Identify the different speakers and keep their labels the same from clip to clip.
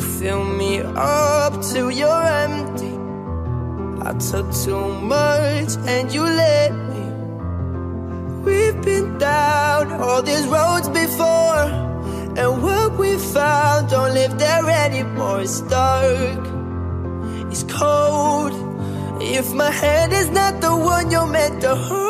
Speaker 1: fill me up till you're empty. I took too much and you let me. We've been down all these roads before, and what we found don't live there anymore. It's dark, it's cold. If my hand is not the one you're meant to hold,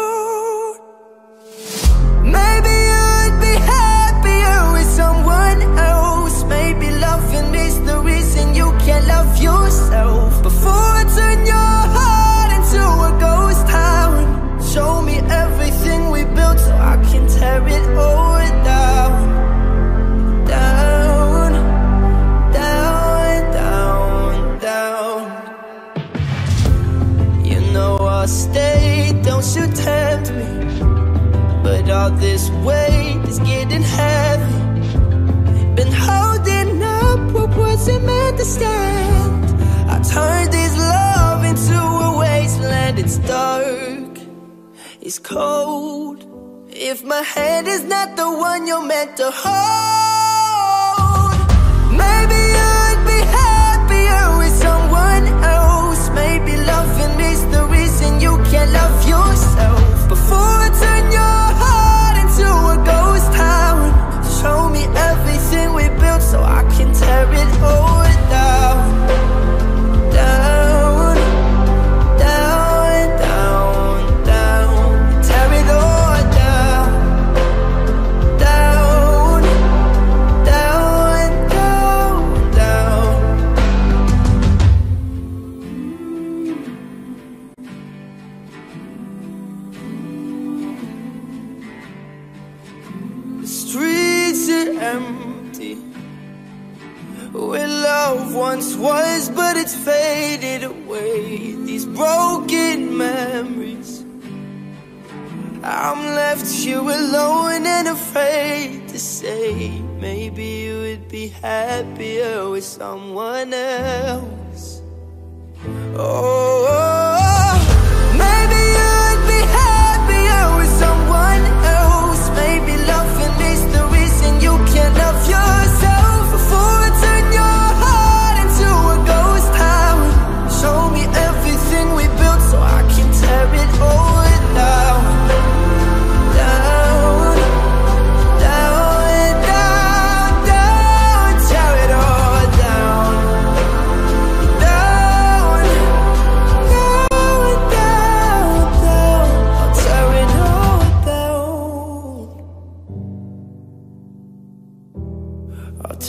Speaker 1: you tempt me. But all this weight is getting heavy. Been holding up what wasn't meant to stand. I turned this love into a wasteland. It's dark, it's cold. If my hand is not the one you're meant to hold, empty. Where love once was but it's faded away. These broken memories. I'm left here alone and afraid to say Maybe you would be happier with someone else. Oh,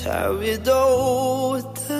Speaker 1: All down.